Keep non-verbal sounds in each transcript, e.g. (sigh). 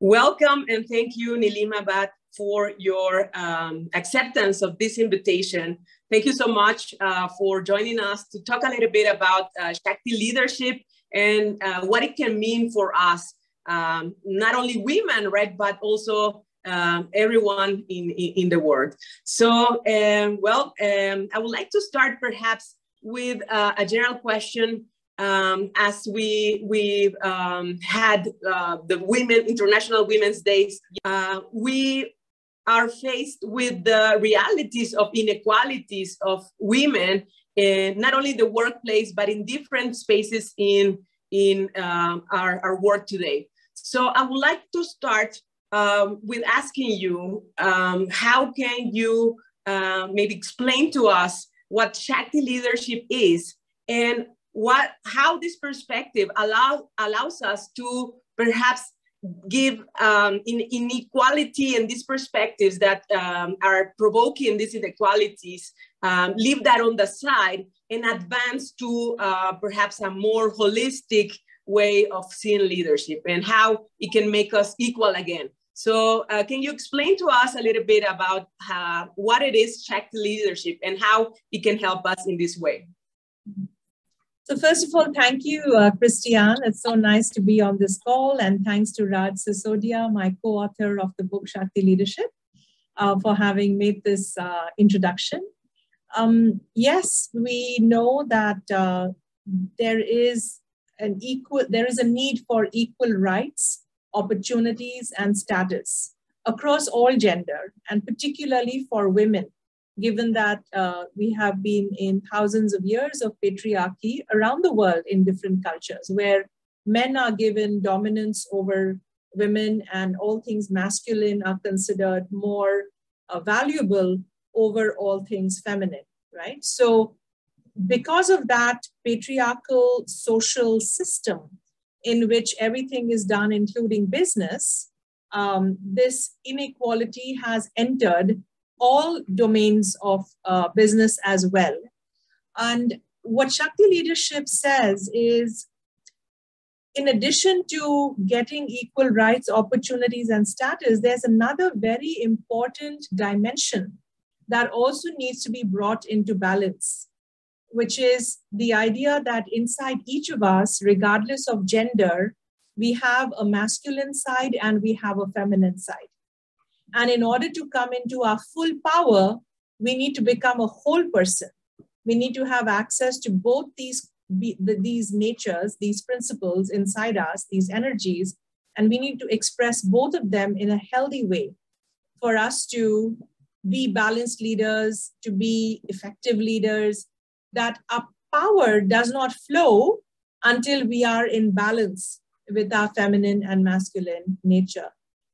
Welcome and thank you, Nilima Bhat, for your um, acceptance of this invitation. Thank you so much uh, for joining us to talk a little bit about uh, Shakti leadership and uh, what it can mean for us, um, not only women, right, but also um, everyone in, in, in, the world. So, um, well, um, I would like to start perhaps with uh, a general question um, as we we um, had uh, the Women International Women's Days, uh, we are faced with the realities of inequalities of women, in not only the workplace but in different spaces in in um, our, our work today. So I would like to start um, with asking you, um, how can you uh, maybe explain to us what Shakti leadership is and what how this perspective allow, allows us to perhaps give um, in, inequality and these perspectives that um, are provoking these inequalities, um, leave that on the side and advance to uh, perhaps a more holistic way of seeing leadership and how it can make us equal again. So uh, can you explain to us a little bit about uh, what it is Shakti leadership and how it can help us in this way? So first of all, thank you, uh, Christiane. It's so nice to be on this call. And thanks to Raj Sisodia, my co-author of the book Shakti Leadership, uh, for having made this uh, introduction. Um, yes, we know that uh, there is an equal, there is a need for equal rights, opportunities, and status across all gender, and particularly for women given that uh, we have been in thousands of years of patriarchy around the world in different cultures, where men are given dominance over women and all things masculine are considered more uh, valuable over all things feminine, right? So, because of that patriarchal social system in which everything is done, including business, um, this inequality has entered all domains of uh, business as well. And what Shakti leadership says is in addition to getting equal rights, opportunities, and status, there's another very important dimension that also needs to be brought into balance, which is the idea that inside each of us, regardless of gender, we have a masculine side and we have a feminine side. And in order to come into our full power, we need to become a whole person. We need to have access to both these, these natures, these principles inside us, these energies, and we need to express both of them in a healthy way for us to be balanced leaders, to be effective leaders, that our power does not flow until we are in balance with our feminine and masculine nature.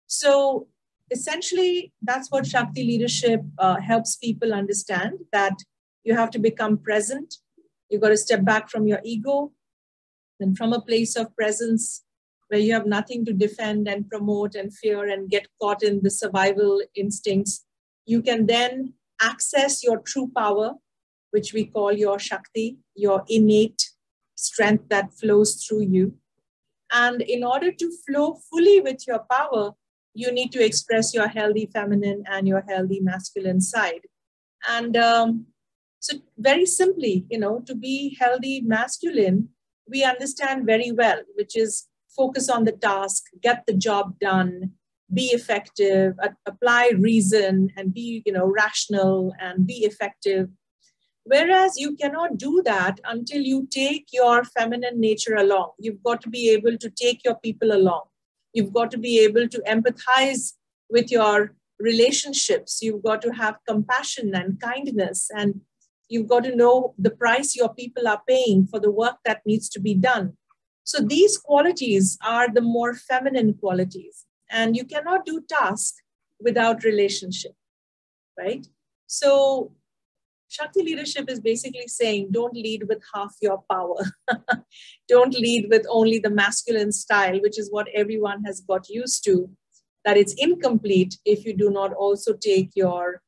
So essentially, that's what Shakti leadership uh, helps people understand that you have to become present. You've got to step back from your ego and from a place of presence where you have nothing to defend and promote and fear and get caught in the survival instincts. You can then access your true power, which we call your Shakti, your innate strength that flows through you. And in order to flow fully with your power, you need to express your healthy feminine and your healthy masculine side. And um, so, very simply, you know, to be healthy masculine, we understand very well, which is focus on the task, get the job done, be effective, apply reason, and be, you know, rational and be effective. Whereas you cannot do that until you take your feminine nature along. You've got to be able to take your people along You've got to be able to empathize with your relationships. You've got to have compassion and kindness. And you've got to know the price your people are paying for the work that needs to be done. So these qualities are the more feminine qualities. And you cannot do task without relationship, right? So Shakti leadership is basically saying don't lead with half your power. (laughs) don't lead with only the masculine style, which is what everyone has got used to, that it's incomplete if you do not also take your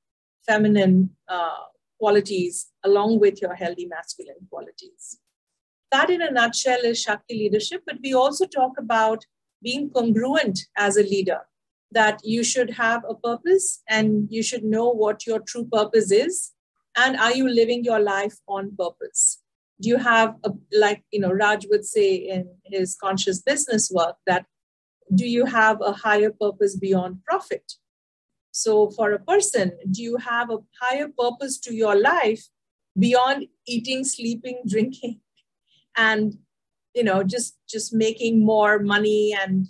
feminine uh, qualities along with your healthy masculine qualities. That, in a nutshell, is Shakti leadership. But we also talk about being congruent as a leader, that you should have a purpose and you should know what your true purpose is. And are you living your life on purpose? Do you have, a, like, you know, Raj would say in his conscious business work, that do you have a higher purpose beyond profit? So, for a person, do you have a higher purpose to your life beyond eating, sleeping, (laughs) drinking, and you know just just making more money and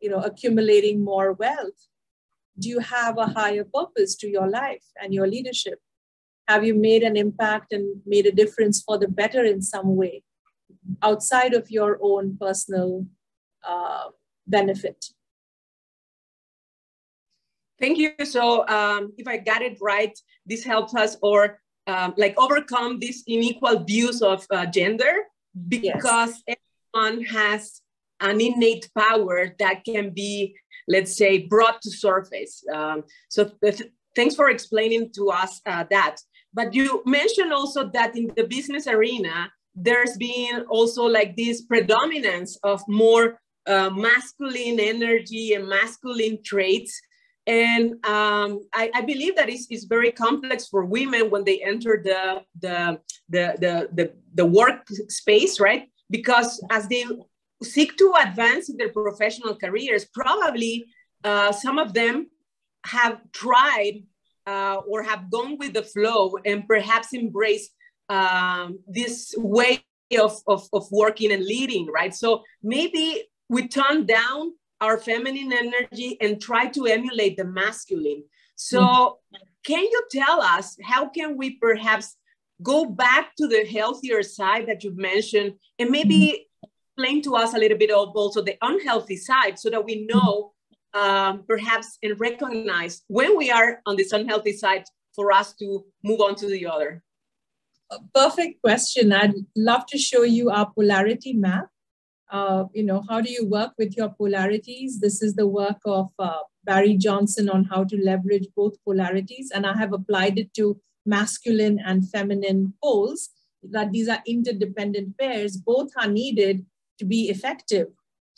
you know accumulating more wealth? Do you have a higher purpose to your life and your leadership? Have you made an impact and made a difference for the better in some way outside of your own personal uh, benefit? Thank you. So um, if I got it right, this helps us or um, like overcome these unequal views of uh, gender because yes. everyone has an innate power that can be, let's say, brought to surface. Um, so th thanks for explaining to us uh, that. But you mentioned also that in the business arena, there's been also like this predominance of more uh, masculine energy and masculine traits and um, I, I, believe that it's, it's, very complex for women when they enter the, the, the, the, the, the workspace, right? Because as they seek to advance in their professional careers, probably uh, some of them have tried uh, or have gone with the flow and perhaps embraced um, this way of, of, of working and leading, right? So maybe we turn down our feminine energy and try to emulate the masculine. So, mm-hmm. can you tell us how can we perhaps go back to the healthier side that you've mentioned and maybe mm-hmm. explain to us a little bit of also the unhealthy side so that we know um, perhaps and recognize when we are on this unhealthy side for us to move on to the other? perfect question. I'd love to show you our polarity map uh, you know, how do you work with your polarities? This is the work of uh, Barry Johnson on how to leverage both polarities. And I have applied it to masculine and feminine poles, that these are interdependent pairs. Both are needed to be effective.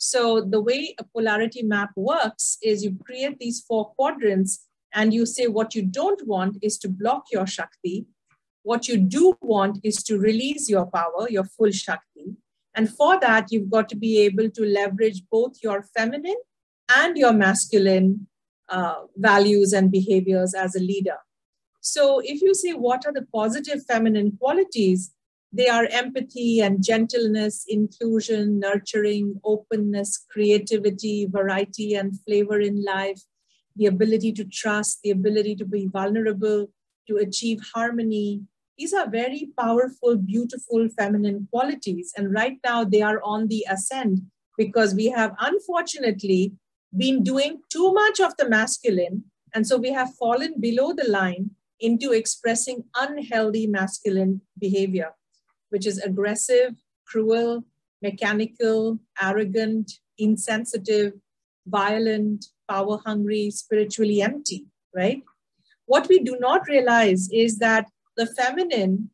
So the way a polarity map works is you create these four quadrants and you say what you don't want is to block your Shakti. What you do want is to release your power, your full Shakti. And for that, you've got to be able to leverage both your feminine and your masculine uh, values and behaviors as a leader. So, if you say what are the positive feminine qualities, they are empathy and gentleness, inclusion, nurturing, openness, creativity, variety and flavor in life, the ability to trust, the ability to be vulnerable, to achieve harmony, these are very powerful, beautiful feminine qualities. And right now they are on the ascend because we have unfortunately been doing too much of the masculine. And so we have fallen below the line into expressing unhealthy masculine behavior, which is aggressive, cruel, mechanical, arrogant, insensitive, violent, power hungry, spiritually empty, right? What we do not realize is that the feminine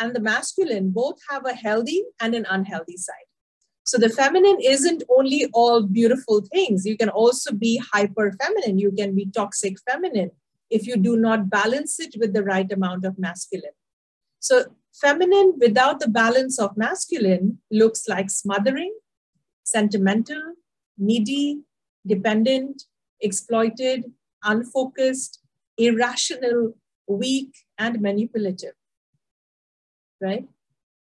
and the masculine both have a healthy and an unhealthy side. So the feminine isn't only all beautiful things. You can also be hyper feminine. You can be toxic feminine if you do not balance it with the right amount of masculine. So feminine without the balance of masculine looks like smothering, sentimental, needy, dependent, exploited, unfocused, irrational, weak, and manipulative, right?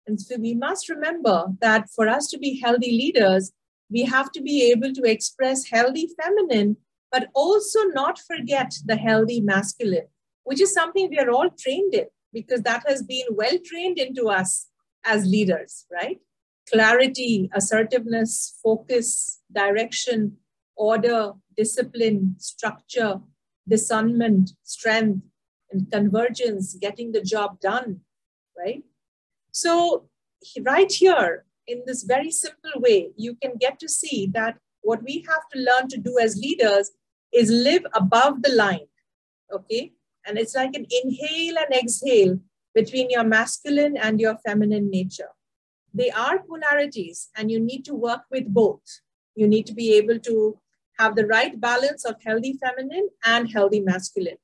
And so we must remember that for us to be healthy leaders, we have to be able to express healthy feminine, but also not forget the healthy masculine, which is something we are all trained in because that has been well trained into us as leaders, right? Clarity, assertiveness, focus, direction, order, discipline, structure, discernment, strength, and convergence, getting the job done, right? So, right here, in this very simple way, you can get to see that what we have to learn to do as leaders is live above the line, okay? And it's like an inhale and exhale between your masculine and your feminine nature. They are polarities, and you need to work with both. You need to be able to have the right balance of healthy feminine and healthy masculine.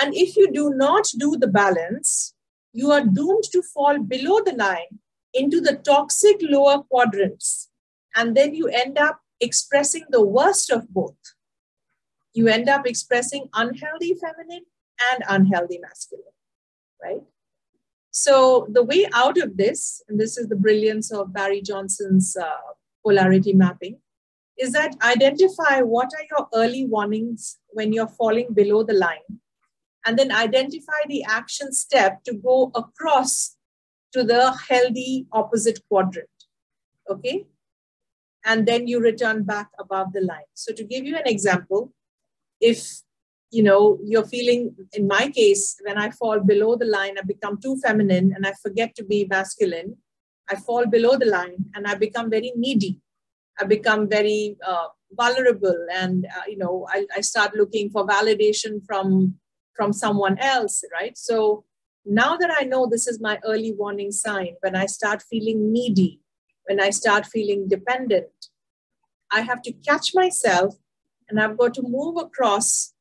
And if you do not do the balance, you are doomed to fall below the line into the toxic lower quadrants. And then you end up expressing the worst of both. You end up expressing unhealthy feminine and unhealthy masculine, right? So the way out of this, and this is the brilliance of Barry Johnson's uh, polarity mapping, is that identify what are your early warnings when you're falling below the line, and then identify the action step to go across to the healthy opposite quadrant. Okay? And then you return back above the line. So to give you an example, if you know, you're feeling, in my case, when I fall below the line, I become too feminine and I forget to be masculine. I fall below the line and I become very needy. I become very uh, vulnerable and, uh, you know, I, I start looking for validation from, from someone else, right? So now that I know this is my early warning sign, when I start feeling needy, when I start feeling dependent, I have to catch myself and I've got to move across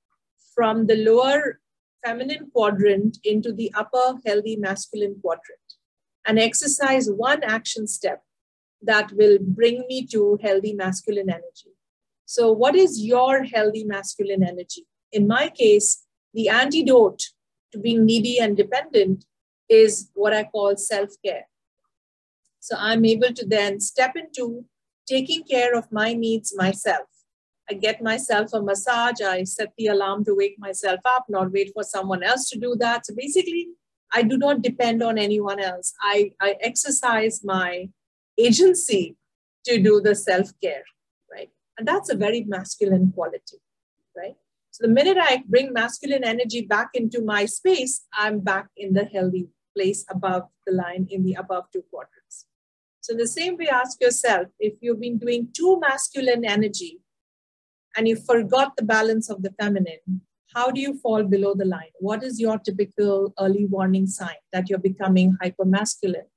from the lower feminine quadrant into the upper healthy masculine quadrant and exercise one action step that will bring me to healthy masculine energy. So, what is your healthy masculine energy? In my case, the antidote to being needy and dependent is what I call self care. So, I'm able to then step into taking care of my needs myself. I get myself a massage. I set the alarm to wake myself up, not wait for someone else to do that. So basically, I do not depend on anyone else. I, I exercise my agency to do the self care, right? And that's a very masculine quality, right? So the minute I bring masculine energy back into my space, I'm back in the healthy place above the line in the above two quadrants. So the same way, ask yourself if you've been doing too masculine energy and you forgot the balance of the feminine, how do you fall below the line? What is your typical early warning sign that you're becoming hypermasculine?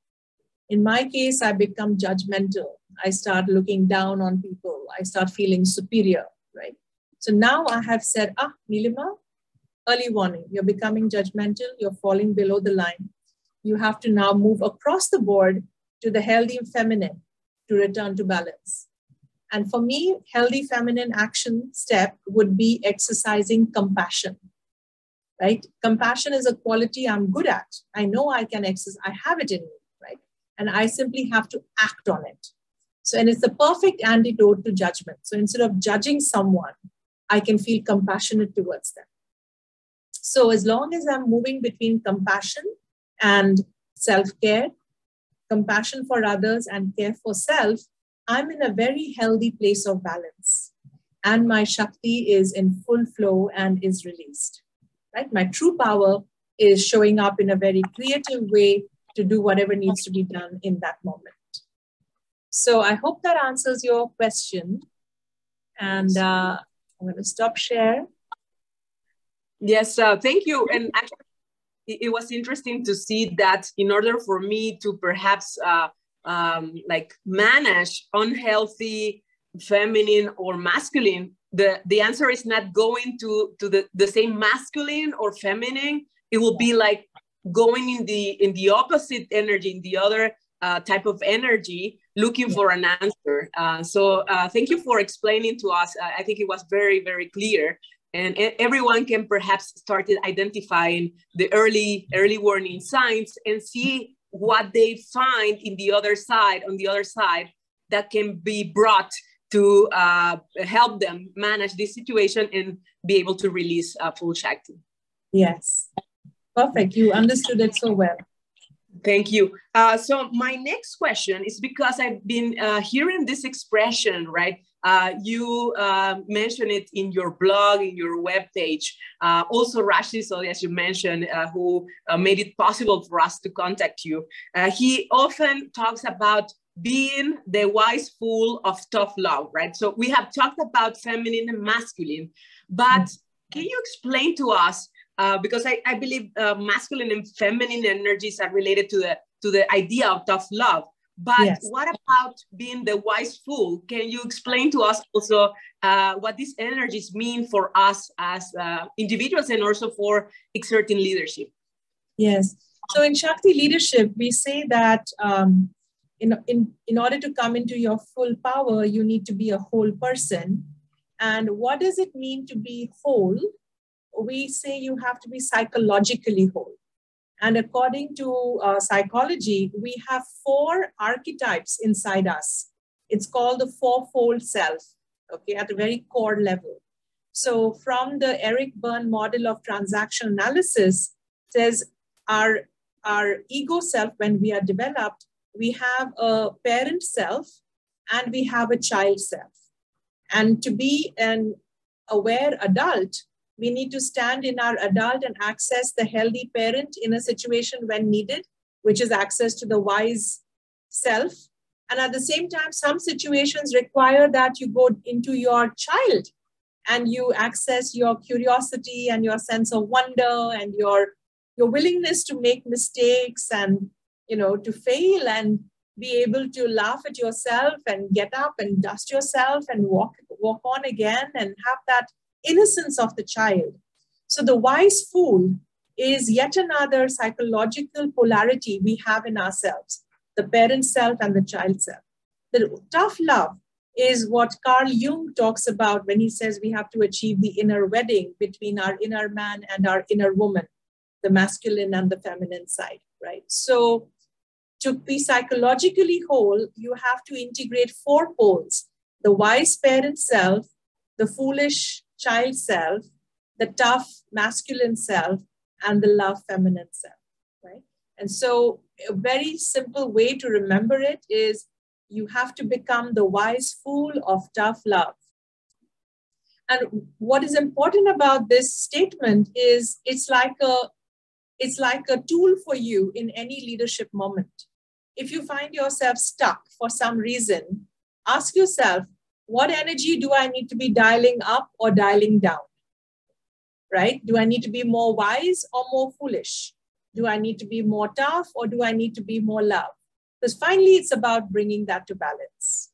In my case, I become judgmental. I start looking down on people. I start feeling superior, right? So now I have said, ah, Nilima, early warning. You're becoming judgmental. You're falling below the line. You have to now move across the board to the healthy feminine to return to balance. And for me, healthy feminine action step would be exercising compassion. Right? Compassion is a quality I'm good at. I know I can exercise, I have it in me, right? And I simply have to act on it. So, and it's the perfect antidote to judgment. So instead of judging someone, I can feel compassionate towards them. So as long as I'm moving between compassion and self care, compassion for others and care for self, I'm in a very healthy place of balance and my Shakti is in full flow and is released. Right? My true power is showing up in a very creative way to do whatever needs to be done in that moment. So I hope that answers your question. And uh, I'm going to stop share. Yes, uh, thank you. And actually, it, was interesting to see that in order for me to perhaps uh, um, like manage unhealthy feminine or masculine the the answer is not going to to the, the same masculine or feminine. It will be like going in the in the opposite energy in the other uh, type of energy looking for an answer. Uh, so uh, thank you for explaining to us. I think it was very very clear. And everyone can perhaps start identifying the early early warning signs and see what they find in the other side, on the other side, that can be brought to uh, help them manage this situation and be able to release uh, full Shakti. Yes, perfect. You understood it so well. Thank you. Uh, so my next question is because I've been uh, hearing this expression, right? Uh, you uh, mentioned it in your blog, in your webpage. Uh, also, Raj Sisodia, as you mentioned, uh, who uh, made it possible for us to contact you. Uh, he often talks about being the wise fool of tough love, right? So we have talked about feminine and masculine, but can you explain to us, because I, I believe masculine and feminine energies are related to the, to the idea of tough love, But yes. what about being the wise fool? Can you explain to us also uh, what these energies mean for us as uh, individuals and also for exerting leadership? Yes. So in Shakti leadership, we say that um, in, in, in order to come into your full power, you need to be a whole person. And what does it mean to be whole? We say you have to be psychologically whole. And according to uh, psychology, we have four archetypes inside us. It's called the fourfold self, okay, at a very core level. So from the Eric Berne model of transaction analysis, says our, our ego self, when we are developed, we have a parent self and we have a child self. And to be an aware adult, we need to stand in our adult and access the healthy parent in a situation when needed, which is access to the wise self. And at the same time, some situations require that you go into your child and you access your curiosity and your sense of wonder and your your willingness to make mistakes and you know to fail and be able to laugh at yourself and get up and dust yourself and walk walk on again and have that innocence of the child. So the wise fool is yet another psychological polarity we have in ourselves, the parent self and the child self. The tough love is what Carl Jung talks about when he says we have to achieve the inner wedding between our inner man and our inner woman, the masculine and the feminine side, right? So to be psychologically whole, you have to integrate four poles the wise parent self, the foolish child self, the tough masculine self, and the love feminine self, right? And so, a very simple way to remember it is you have to become the wise fool of tough love. And what is important about this statement is it's like a it's like a tool for you in any leadership moment. If you find yourself stuck for some reason, ask yourself, what energy do I need to be dialing up or dialing down? Right? Do I need to be more wise or more foolish? Do I need to be more tough or do I need to be more love? Because finally, it's about bringing that to balance.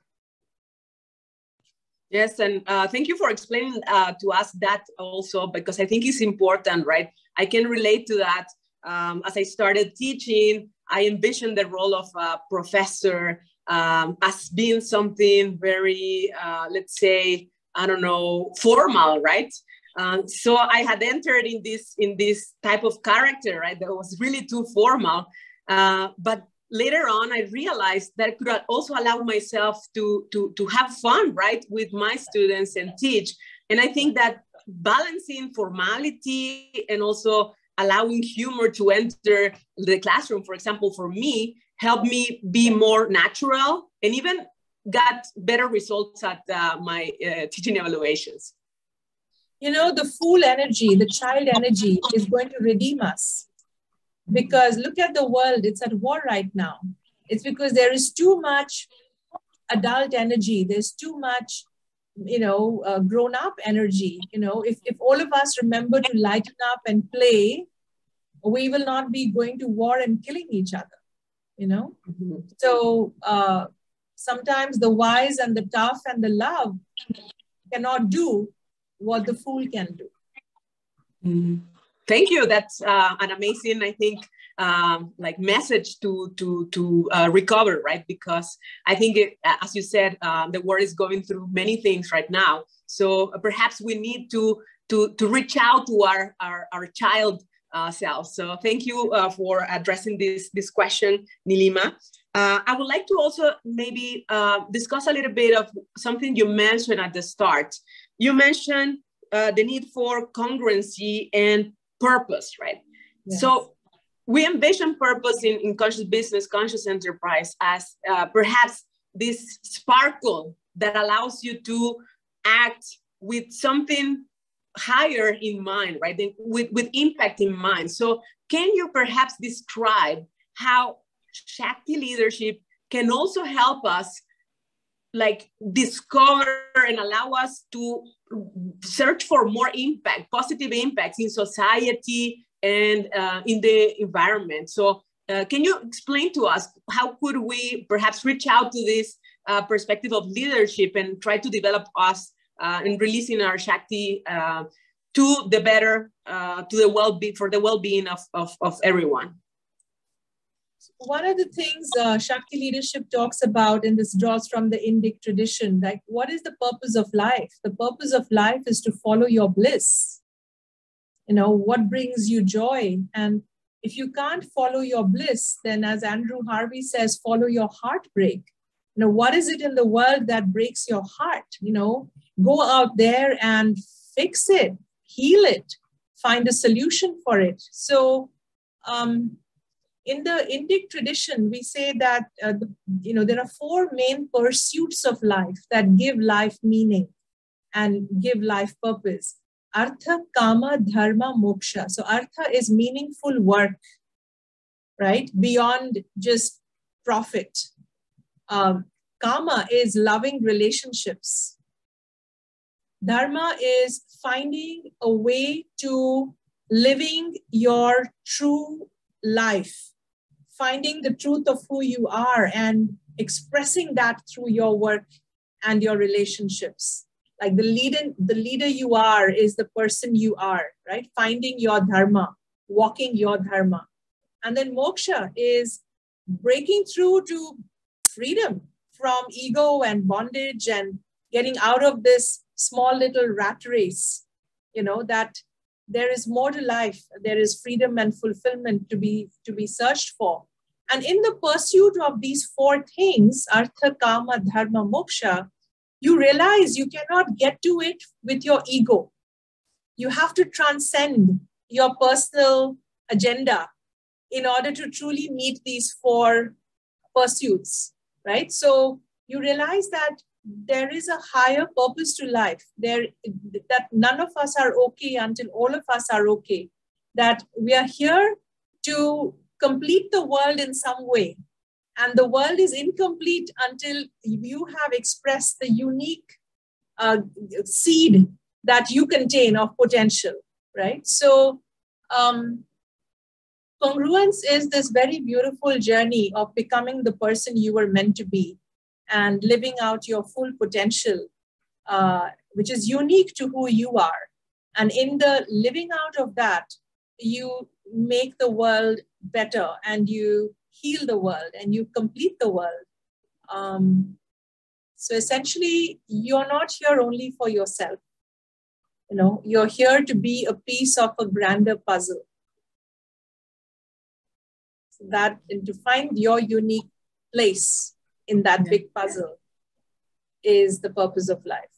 Yes, and uh, thank you for explaining uh, to us that also because I think it's important, right? I can relate to that. Um, as I started teaching, I envisioned the role of a professor um, as being something very, uh, let's say, I don't know, formal, right? Um, so I had entered in this in this type of character, right? That was really too formal. Uh, but later on, I realized that I could also allow myself to to to have fun, right, with my students and teach. And I think that balancing formality and also allowing humor to enter the classroom, for example, for me, helped me be more natural and even got better results at uh, my uh, teaching evaluations. You know, the fool energy, the child energy is going to redeem us. Because look at the world, it's at war right now. It's because there is too much adult energy, there's too much you know uh, grown up energy you know if, if all of us remember to lighten up and play we will not be going to war and killing each other you know? Mm-hmm. so uh, sometimes the wise and the tough and the love cannot do what the fool can do. Mm-hmm. thank you. That's uh, an amazing i think um, like message to to to uh, recover right? Because i think it, as you said uh, the world is going through many things right now. So perhaps we need to to to reach out to our our, our child self. So thank you uh, for addressing this, this question, Nilima. Uh, I would like to also maybe uh, discuss a little bit of something you mentioned at the start. You mentioned uh, the need for congruency and purpose, right? Yes. So we envision purpose in, in conscious business, conscious enterprise as uh, perhaps this sparkle that allows you to act with something higher in mind, right? With, with impact in mind. So can you perhaps describe how Shakti leadership can also help us like discover and allow us to search for more impact, positive impacts in society and uh, in the environment. So uh, can you explain to us how could we perhaps reach out to this uh, perspective of leadership and try to develop us uh, in releasing our Shakti uh, to the better, uh, to the well-being, for the well-being of, of, of everyone? One of the things uh, Shakti leadership talks about, and this draws from the Indic tradition, like what is the purpose of life? The purpose of life is to follow your bliss. You know, what brings you joy? And if you can't follow your bliss, then as Andrew Harvey says, follow your heartbreak. You know, what is it in the world that breaks your heart? You know, go out there and fix it, heal it, find a solution for it. So, um, in the Indic tradition, we say that uh, the, you know there are four main pursuits of life that give life meaning and give life purpose. Artha, Kama, Dharma, Moksha. So Artha is meaningful work, right? Beyond just profit. Um, kama is loving relationships. Dharma is finding a way to living your true life, finding the truth of who you are and expressing that through your work and your relationships. Like the leader the leader you are is the person you are right? Finding your dharma walking your dharma. And then moksha is breaking through to freedom from ego and bondage and getting out of this small little rat race you know that there is more to life there is freedom and fulfillment to be to be searched for and in the pursuit of these four things artha kama dharma moksha you realize you cannot get to it with your ego. You have to transcend your personal agenda in order to truly meet these four pursuits, right? So you realize that there is a higher purpose to life. There that none of us are okay until all of us are okay. That we are here to complete the world in some way and the world is incomplete until you have expressed the unique uh, seed that you contain of potential, right? So, um, congruence is this very beautiful journey of becoming the person you were meant to be and living out your full potential, uh, which is unique to who you are. And in the living out of that, you make the world better and you heal the world and you complete the world. Um, so essentially, you're not here only for yourself. You know, you're here to be a piece of a grander puzzle. So that and to find your unique place in that big puzzle is the purpose of life.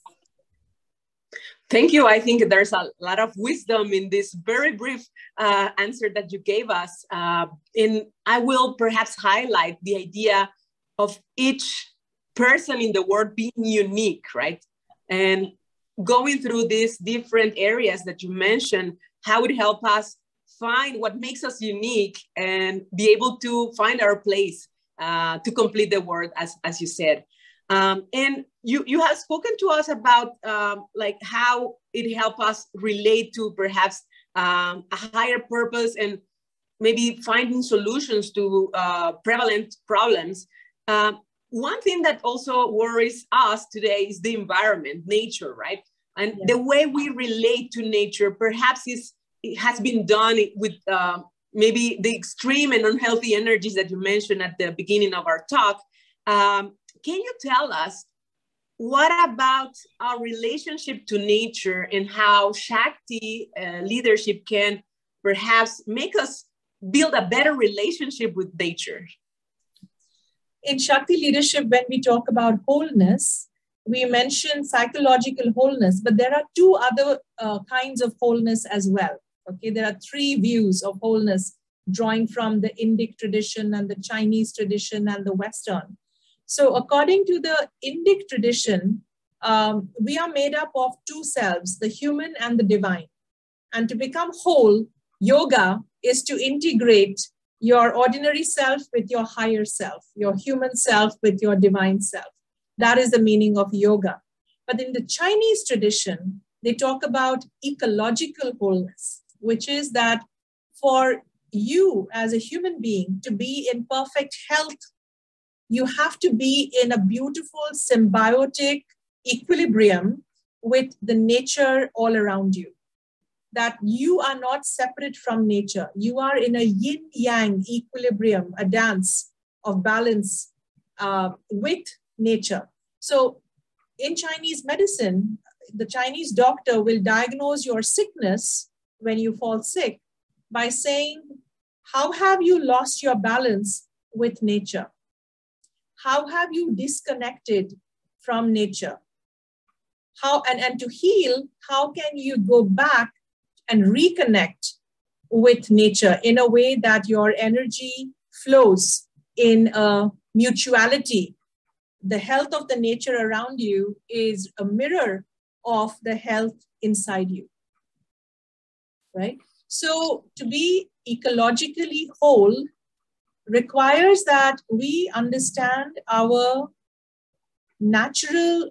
Thank you. I think there's a lot of wisdom in this very brief uh, answer that you gave us. Uh, and I will perhaps highlight the idea of each person in the world being unique, right? And going through these different areas that you mentioned, how it help us find what makes us unique and be able to find our place uh, to complete the world, as, as you said. Um, and you, you have spoken to us about um, like how it helped us relate to perhaps um, a higher purpose and maybe finding solutions to uh, prevalent problems. Uh, one thing that also worries us today is the environment, nature, right? And yeah. the way we relate to nature perhaps is it has been done with uh, maybe the extreme and unhealthy energies that you mentioned at the beginning of our talk. Um, can you tell us what about our relationship to nature and how Shakti uh, leadership can perhaps make us build a better relationship with nature? In Shakti leadership, when we talk about wholeness, we mention psychological wholeness, but there are two other uh, kinds of wholeness as well. Okay, there are three views of wholeness drawing from the Indic tradition and the Chinese tradition and the Western. So according to the Indic tradition, um, we are made up of two selves, the human and the divine. And to become whole, yoga is to integrate your ordinary self with your higher self, your human self with your divine self. That is the meaning of yoga. But in the Chinese tradition, they talk about ecological wholeness, which is that for you as a human being to be in perfect health, you have to be in a beautiful symbiotic equilibrium with the nature all around you. That you are not separate from nature. You are in a yin yang equilibrium, a dance of balance uh, with nature. So, in Chinese medicine, the Chinese doctor will diagnose your sickness when you fall sick by saying, How have you lost your balance with nature? How have you disconnected from nature? How and, and to heal, how can you go back and reconnect with nature in a way that your energy flows in a mutuality? The health of the nature around you is a mirror of the health inside you. Right? So, to be ecologically whole requires that we understand our natural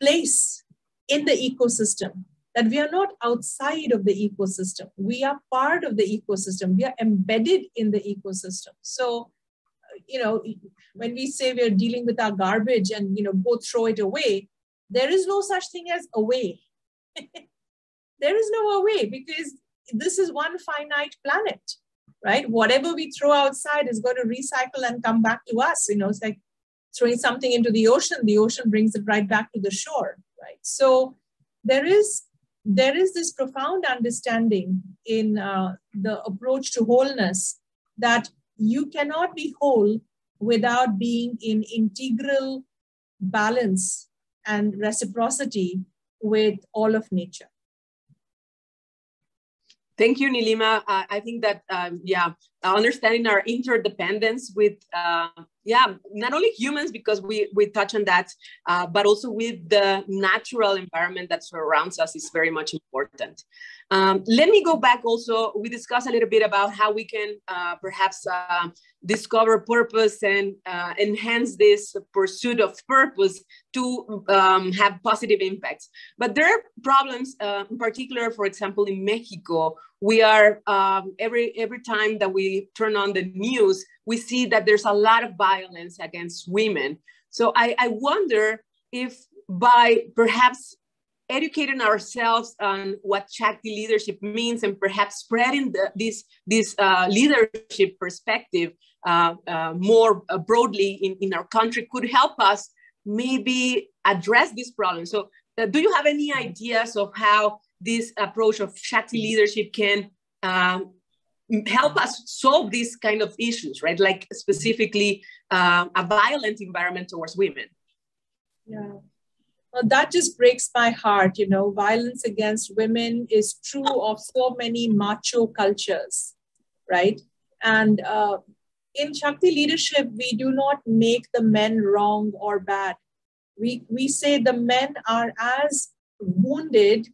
place in the ecosystem, that we are not outside of the ecosystem. We are part of the ecosystem. We are embedded in the ecosystem. So, uh, you know, when we say we are dealing with our garbage and, you know, go throw it away, there is no such thing as away. (laughs) there is no way because this is one finite planet, right? Whatever we throw outside is going to recycle and come back to us. You know, it's like throwing something into the ocean, the ocean brings it right back to the shore, right? So there is there is this profound understanding in uh, the approach to wholeness that you cannot be whole without being in integral balance and reciprocity with all of nature. Thank you, Nilima. Uh, I think that, um, yeah, understanding our interdependence with, uh, yeah, not only humans, because we, we touch on that, uh, but also with the natural environment that surrounds us is very much important. Um, let me go back also, we discussed a little bit about how we can uh, perhaps uh, discover purpose and uh, enhance this pursuit of purpose to um, have positive impacts. But there are problems, in particular, for example, in Mexico, we are um, every every time that we turn on the news, we see that there's a lot of violence against women. So I, I wonder if by perhaps educating ourselves on what Shakti leadership means and perhaps spreading the, this, this uh, leadership perspective uh, uh, more uh, broadly in, in our country could help us maybe address this problem. So uh, do you have any ideas of how this approach of Shakti leadership can um, help us solve these kind of issues, right? Like specifically uh, a violent environment towards women. Yeah. Well, that just breaks my heart. You know, violence against women is true of so many macho cultures, right? And uh, in Shakti leadership, we do not make the men wrong or bad. We, we say the men are as wounded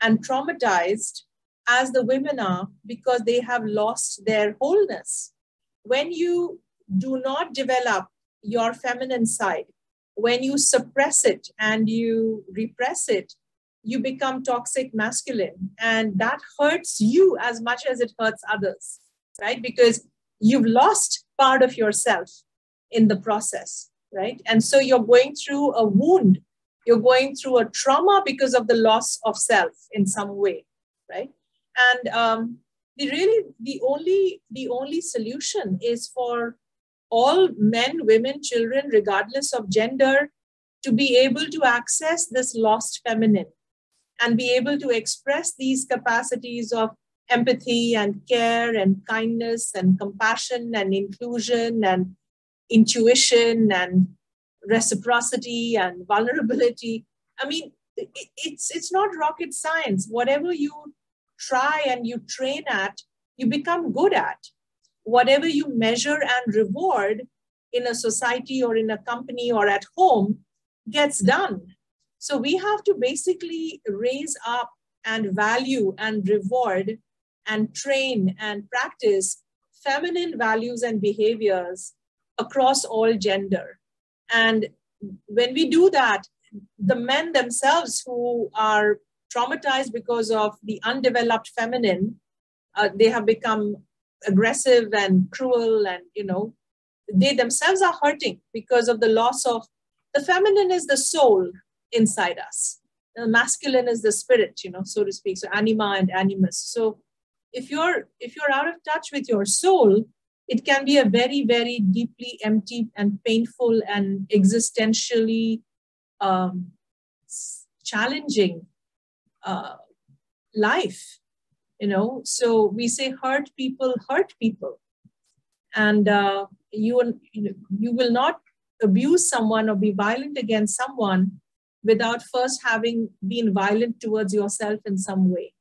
and traumatized as the women are because they have lost their wholeness. When you do not develop your feminine side, when you suppress it and you repress it, you become toxic masculine. And that hurts you as much as it hurts others, right? Because you've lost part of yourself in the process, right? And so you're going through a wound, you're going through a trauma because of the loss of self in some way, right? And um, the really the only the only solution is for all men, women, children, regardless of gender, to be able to access this lost feminine and be able to express these capacities of empathy and care and kindness and compassion and inclusion and intuition and reciprocity and vulnerability. I mean, it's it's not rocket science. Whatever you try and you train at, you become good at whatever you measure and reward in a society or in a company or at home gets done. So we have to basically raise up and value and reward and train and practice feminine values and behaviors across all gender. And when we do that, the men themselves who are traumatized because of the undeveloped feminine, uh, they have become aggressive and cruel and you know they themselves are hurting because of the loss of the feminine is the soul inside us. The masculine is the spirit you know so to speak. So anima and animus. So if you're if you're out of touch with your soul it can be a very very deeply empty and painful and existentially um, challenging uh, life you know? So we say hurt people hurt people. And uh, you will you will not abuse someone or be violent against someone without first having been violent towards yourself in some way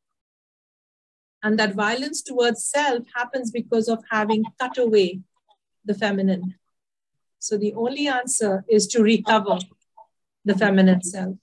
and that violence towards self happens because of having cut away the feminine. So the only answer is to recover the feminine self.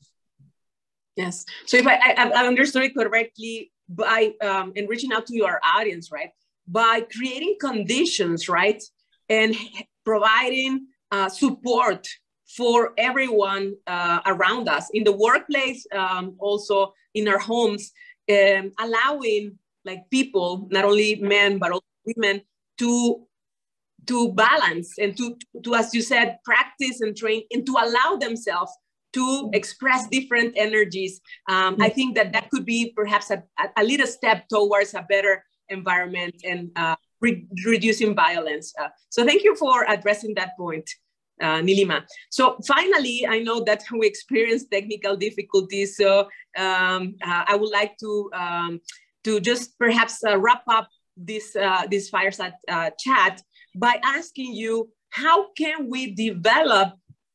Yes. So if i, I, I understood it correctly by um, and reaching out to your audience right? By creating conditions right? And providing uh, support for everyone uh, around us in the workplace, um, also in our homes, um, allowing like people, not only men but also women, to to balance and to, to as you said, practice and train and to allow themselves to express different energies. Um, I think that that could be perhaps a, a little step towards a better environment and uh, re reducing violence. Uh, so thank you for addressing that point. Uh, Nilima. So finally, I know that we experienced technical difficulties. So um, uh, I would like to um, to just perhaps uh, wrap up this uh, this fireside uh, chat by asking you how can we develop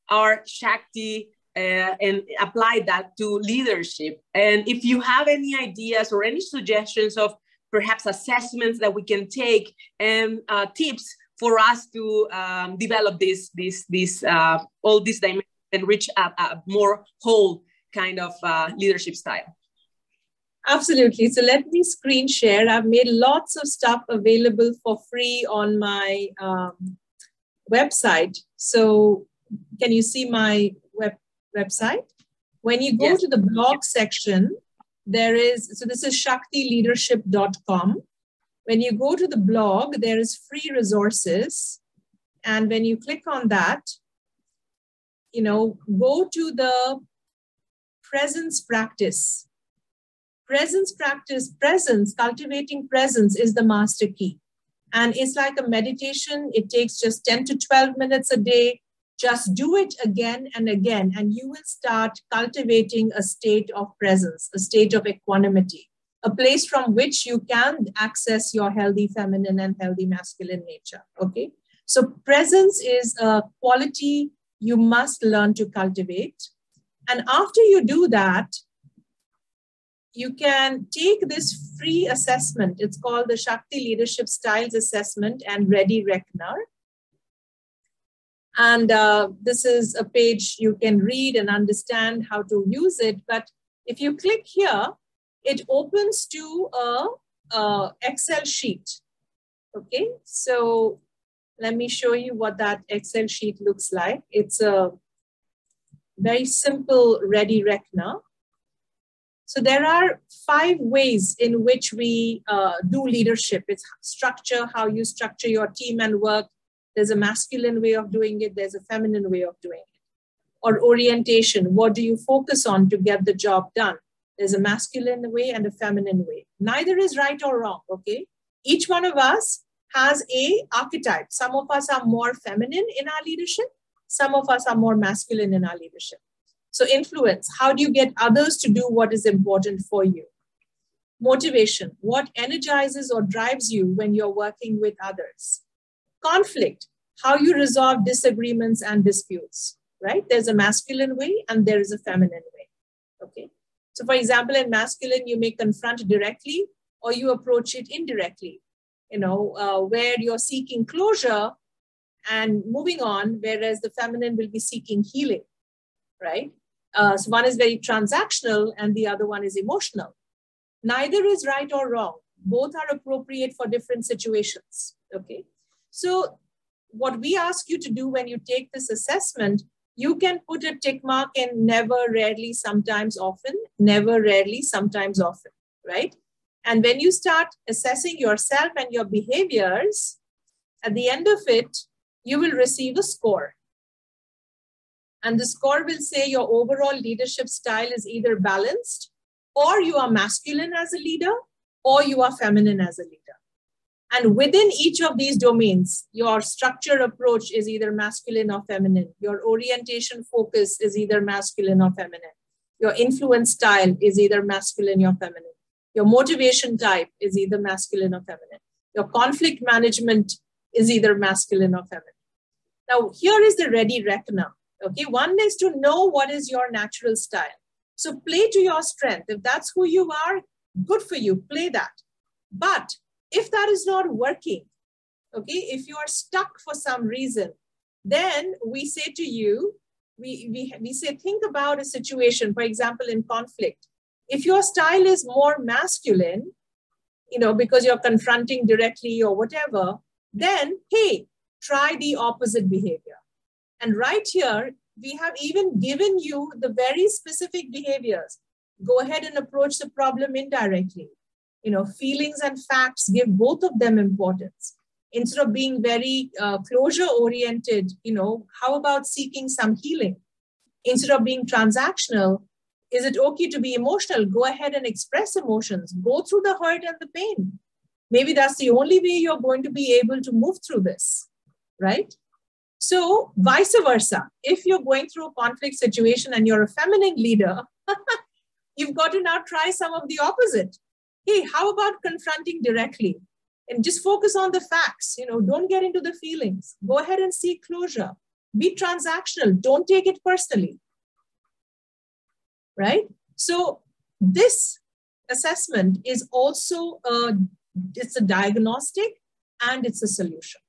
our Shakti uh, and apply that to leadership? And if you have any ideas or any suggestions of perhaps assessments that we can take and uh, tips for us to um, develop this, this, this, uh, all these dimensions and reach a, a more whole kind of uh, leadership style. Absolutely. So let me screen share. I've made lots of stuff available for free on my um, website. So can you see my web website? When you go yes. to the blog section, there is, so this is shaktileadership.com. When you go to the blog, there is free resources. And when you click on that, you know, go to the presence practice. Presence practice, presence, cultivating presence is the master key. And it's like a meditation. It takes just 10 to 12 minutes a day. Just do it again and again, and you will start cultivating a state of presence, a state of equanimity, a place from which you can access your healthy feminine and healthy masculine nature. Okay. So, presence is a quality you must learn to cultivate. And after you do that, you can take this free assessment. It's called the Shakti Leadership Styles Assessment and Ready Reckoner. And uh, this is a page you can read and understand how to use it. But if you click here, it opens to a, a Excel sheet. Okay, so let me show you what that Excel sheet looks like. It's a very simple ready reckoner. So there are five ways in which we uh, do leadership. It's structure, how you structure your team and work, there's a masculine way of doing it, there's a feminine way of doing it. Or orientation, what do you focus on to get the job done? There's a masculine way and a feminine way. Neither is right or wrong, okay? Each one of us has a archetype. Some of us are more feminine in our leadership, some of us are more masculine in our leadership. So influence, how do you get others to do what is important for you? Motivation, what energizes or drives you when you're working with others? conflict, how you resolve disagreements and disputes, right? There's a masculine way and there is a feminine way, okay? So for example, in masculine, you may confront directly or you approach it indirectly, you know, uh, where you're seeking closure and moving on, whereas the feminine will be seeking healing, right? Uh, so one is very transactional and the other one is emotional. Neither is right or wrong. Both are appropriate for different situations, okay? So what we ask you to do when you take this assessment, you can put a tick mark in never, rarely, sometimes, often, never, rarely, sometimes, often, right? And when you start assessing yourself and your behaviors, at the end of it, you will receive a score. And the score will say your overall leadership style is either balanced, or you are masculine as a leader, or you are feminine as a leader. And within each of these domains, your structure approach is either masculine or feminine. Your orientation focus is either masculine or feminine. Your influence style is either masculine or feminine. Your motivation type is either masculine or feminine. Your conflict management is either masculine or feminine. Now, here is the ready reckoner. Okay, one is to know what is your natural style. So play to your strength. If that's who you are, good for you, play that. But if that is not working, okay, if you are stuck for some reason, then we say to you, we, we, we say, think about a situation, for example, in conflict. If your style is more masculine, you know, because you're confronting directly or whatever, then hey, try the opposite behavior. And right here, we have even given you the very specific behaviors. Go ahead and approach the problem indirectly. You know, feelings and facts give both of them importance. Instead of being very uh, closure oriented, you know, how about seeking some healing? Instead of being transactional, is it okay to be emotional? Go ahead and express emotions. Go through the hurt and the pain. Maybe that's the only way you're going to be able to move through this, right? So, vice versa, if you're going through a conflict situation and you're a feminine leader, (laughs) you've got to now try some of the opposite. Hey, how about confronting directly? And just focus on the facts. You know, don't get into the feelings. Go ahead and seek closure. Be transactional. Don't take it personally. Right? So, this assessment is also a it's a diagnostic and it's a solution.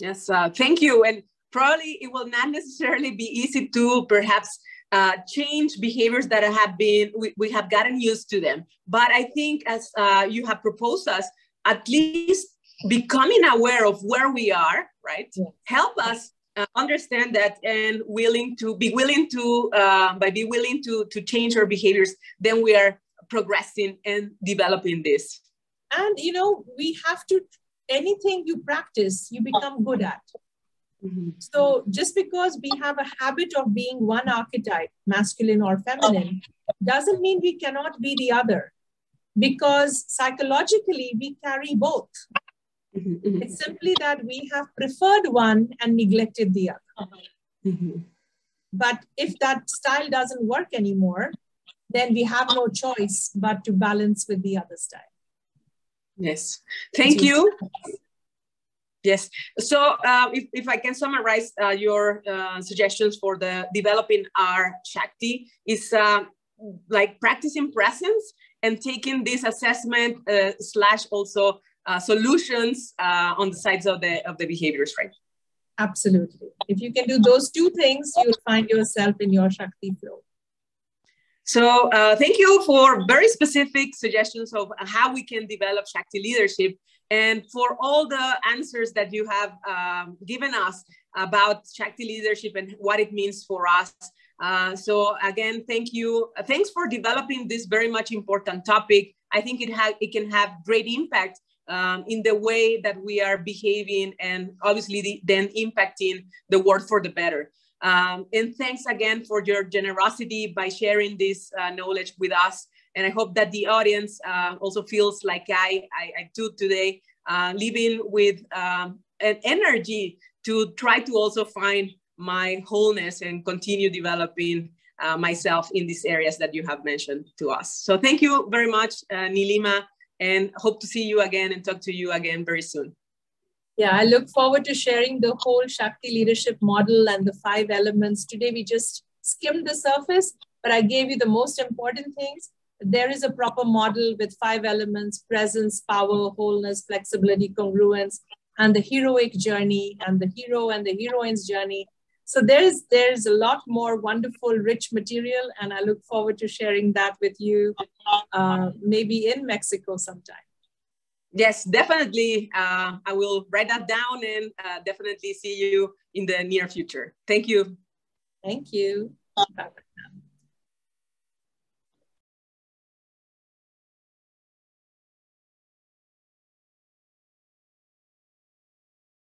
Yes, uh, thank you. And probably it will not necessarily be easy to perhaps uh, change behaviors that have been, we, we, have gotten used to them. But I think as uh, you have proposed us, at least becoming aware of where we are, right? Yeah. Help us uh, understand that and willing to be willing to, uh, by be willing to, to change our behaviors, then we are progressing and developing this. And, you know, we have to anything you practice, you become good at. Mm-hmm. So just because we have a habit of being one archetype, masculine or feminine, doesn't mean we cannot be the other. Because psychologically, we carry both. Mm-hmm. mm-hmm. It's simply that we have preferred one and neglected the other. Mm-hmm. But if that style doesn't work anymore, then we have no choice but to balance with the other style. Yes, thank you. Yes, so uh, if, if I can summarize uh, your uh, suggestions for the developing our Shakti is uh, like practicing presence and taking this assessment uh, slash also uh, solutions on the sides of the of the behaviors, right? Absolutely. If you can do those two things, you'll find yourself in your Shakti flow. So uh, thank you for very specific suggestions of how we can develop Shakti leadership and for all the answers that you have um, given us about Shakti leadership and what it means for us. Uh, so again, thank you. Thanks for developing this very much important topic. I think it, it can have great impact um, in the way that we are behaving and obviously the, then impacting the world for the better. Um, and thanks again for your generosity by sharing this uh, knowledge with us. And I hope that the audience uh, also feels like I, I, I do today, uh, living with um, an energy to try to also find my wholeness and continue developing uh, myself in these areas that you have mentioned to us. So thank you very much, uh, Nilima, and hope to see you again and talk to you again very soon. Yeah, I look forward to sharing the whole Shakti leadership model and the five elements. Today, we just skimmed the surface, but I gave you the most important things. There is a proper model with five elements presence, power, wholeness, flexibility, congruence, and the heroic journey, and the hero and the heroine's journey. So there's there's a lot more wonderful, rich material, and I look forward to sharing that with you, uh, maybe in Mexico sometime yes, definitely. Uh, I will write that down and uh, definitely see you in the near future. Thank you. Thank you. Bye.